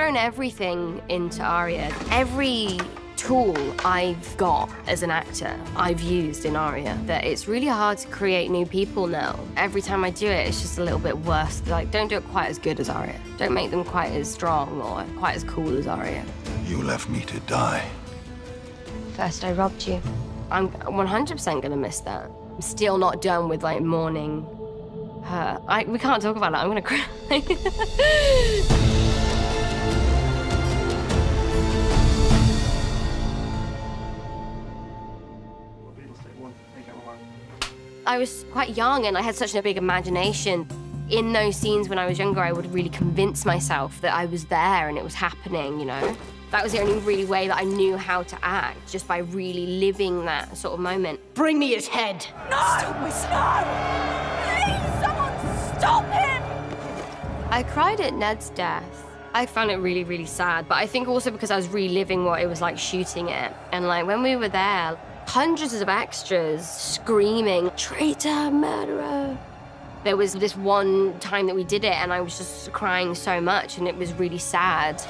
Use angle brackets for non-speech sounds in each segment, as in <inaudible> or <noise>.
thrown everything into Arya. Every tool I've got as an actor, I've used in Arya. That it's really hard to create new people now. Every time I do it, it's just a little bit worse. Like, don't do it quite as good as Arya. Don't make them quite as strong or quite as cool as Arya. You left me to die. First, I robbed you. I'm 100% gonna miss that. I'm still not done with like mourning her. I, we can't talk about it. I'm gonna cry. <laughs> I was quite young and I had such a big imagination. In those scenes when I was younger, I would really convince myself that I was there and it was happening, you know? That was the only really way that I knew how to act, just by really living that sort of moment. Bring me his head. No! Stop me, Please, someone stop him! I cried at Ned's death. I found it really, really sad, but I think also because I was reliving what it was like shooting it. And like when we were there, hundreds of extras screaming, traitor, murderer. There was this one time that we did it and I was just crying so much and it was really sad.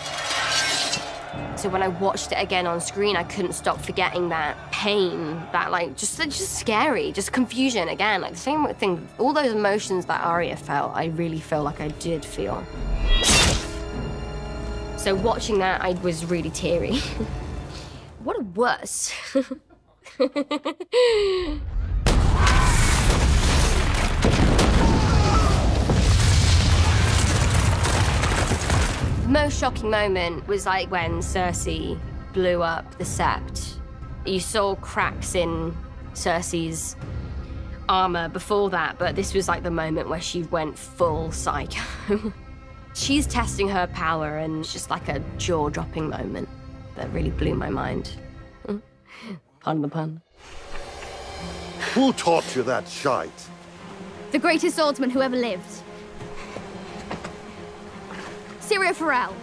So when I watched it again on screen, I couldn't stop forgetting that pain, that like just just scary, just confusion again, like the same thing. All those emotions that Arya felt, I really feel like I did feel. So watching that, I was really teary. <laughs> what a wuss. <laughs> <laughs> most shocking moment was like when Cersei blew up the Sept. You saw cracks in Cersei's armor before that, but this was like the moment where she went full psycho. <laughs> She's testing her power, and it's just like a jaw-dropping moment that really blew my mind. Pardon the pun. Who taught you that shite? The greatest swordsman who ever lived. Syrio Forel.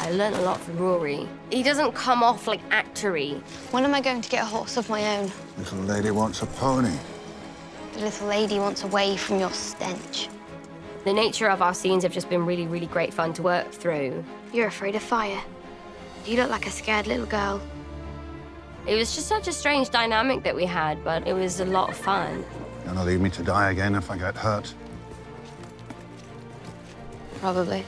I learned a lot from Rory. He doesn't come off like actory. When am I going to get a horse of my own? Little lady wants a pony. The little lady wants away from your stench. The nature of our scenes have just been really, really great fun to work through. You're afraid of fire. You look like a scared little girl. It was just such a strange dynamic that we had, but it was a lot of fun. You're gonna leave me to die again if I get hurt. Probably.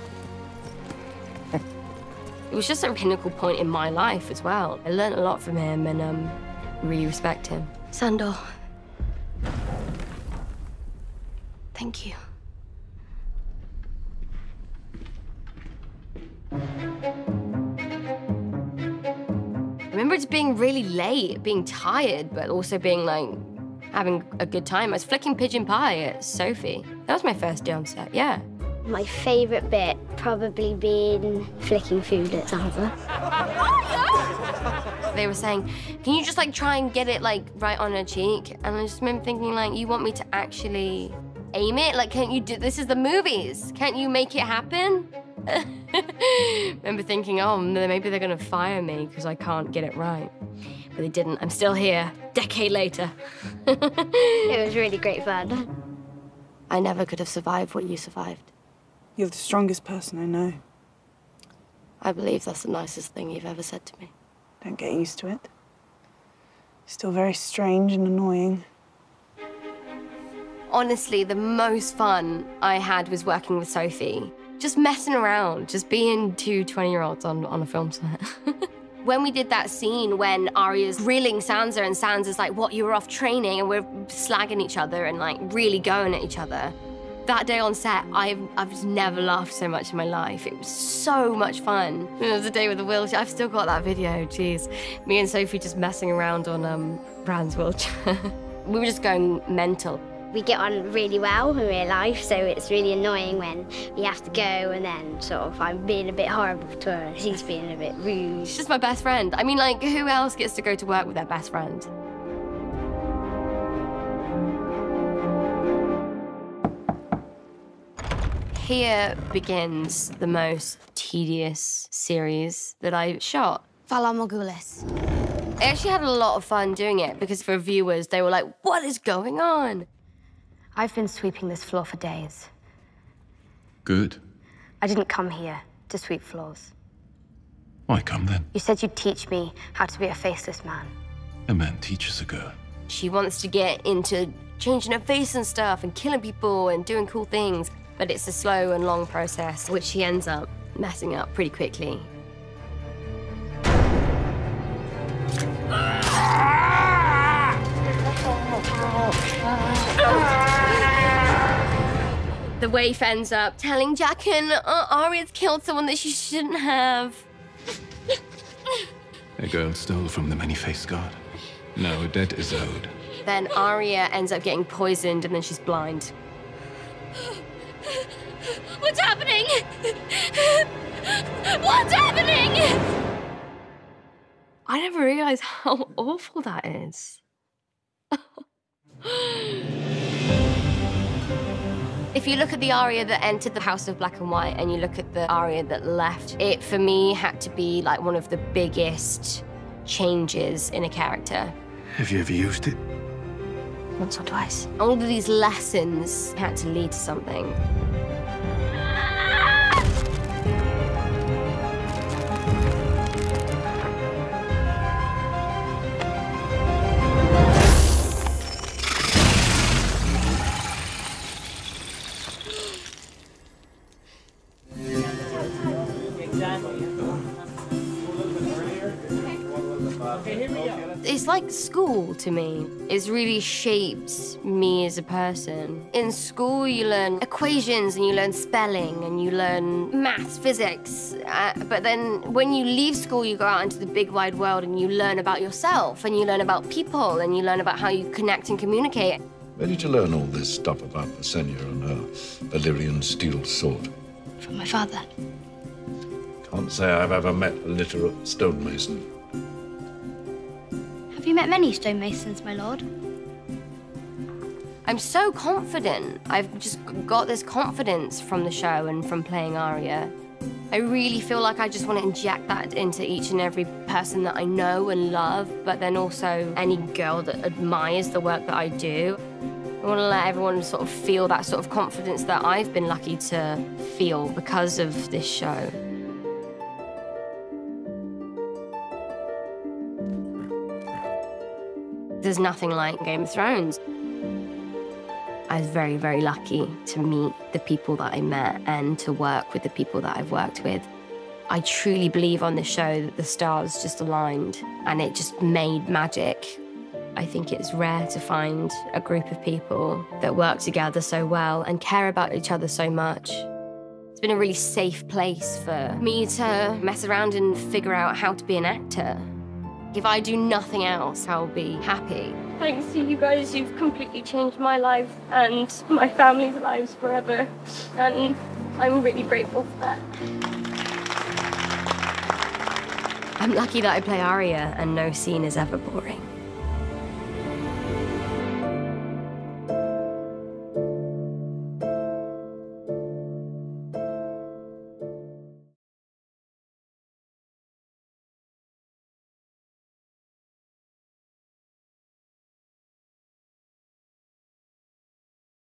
It was just a pinnacle point in my life as well. I learned a lot from him and um, really respect him. Sandor. Thank you. Remember being really late, being tired, but also being like, having a good time. I was flicking pigeon pie at Sophie. That was my first day on set, yeah. My favourite bit probably being flicking food at Sansa. They were saying, can you just like try and get it like right on her cheek? And I just remember thinking like, you want me to actually aim it? Like, can't you do, this is the movies. Can't you make it happen? <laughs> <laughs> remember thinking, oh, maybe they're gonna fire me because I can't get it right. But they didn't. I'm still here, decade later. <laughs> it was really great fun. I never could have survived what you survived. You're the strongest person I know. I believe that's the nicest thing you've ever said to me. Don't get used to it. Still very strange and annoying. Honestly, the most fun I had was working with Sophie. Just messing around, just being two 20-year-olds on, on a film set. <laughs> when we did that scene when Arya's grilling Sansa and Sansa's like, what, you were off training and we're slagging each other and like really going at each other. That day on set, I've, I've never laughed so much in my life. It was so much fun. It was a day with the wheelchair. I've still got that video, jeez. Me and Sophie just messing around on um, Bran's wheelchair. <laughs> we were just going mental. We get on really well in real life, so it's really annoying when we have to go and then sort of I'm being a bit horrible to her and <laughs> she's being a bit rude. She's just my best friend. I mean, like, who else gets to go to work with their best friend? Here begins the most tedious series that I shot. Valar Morghulis. I actually had a lot of fun doing it because for viewers, they were like, what is going on? I've been sweeping this floor for days. Good. I didn't come here to sweep floors. Why come then? You said you'd teach me how to be a faceless man. A man teaches a girl. She wants to get into changing her face and stuff and killing people and doing cool things, but it's a slow and long process, which she ends up messing up pretty quickly. Ah! The waif ends up telling Jaqen uh, Arya's killed someone that she shouldn't have. A girl stole from the many-faced god. Now a debt is owed. Then Arya ends up getting poisoned and then she's blind. What's happening? What's happening? I never realized how awful that is. <laughs> if you look at the Arya that entered the House of Black and White and you look at the Arya that left, it for me had to be like one of the biggest changes in a character. Have you ever used it? Once or twice. All of these lessons had to lead to something. It's like school to me. It's really shaped me as a person. In school, you learn equations and you learn spelling and you learn maths, physics. Uh, but then when you leave school, you go out into the big wide world and you learn about yourself and you learn about people and you learn about how you connect and communicate. Where did you learn all this stuff about Visenya and her Valyrian steel sword? From my father. Can't say I've ever met a literate stonemason. Have you met many stonemasons, my lord? I'm so confident. I've just got this confidence from the show and from playing Arya. I really feel like I just want to inject that into each and every person that I know and love, but then also any girl that admires the work that I do. I want to let everyone sort of feel that sort of confidence that I've been lucky to feel because of this show. There's nothing like Game of Thrones. I was very, very lucky to meet the people that I met and to work with the people that I've worked with. I truly believe on this show that the stars just aligned and it just made magic. I think it's rare to find a group of people that work together so well and care about each other so much. It's been a really safe place for me to mess around and figure out how to be an actor. If I do nothing else, I'll be happy. Thanks to you guys, you've completely changed my life and my family's lives forever. And I'm really grateful for that. I'm lucky that I play Arya and no scene is ever boring.